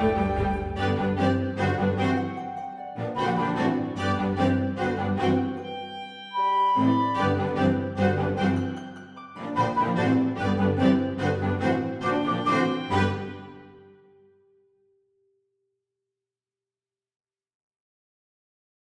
Música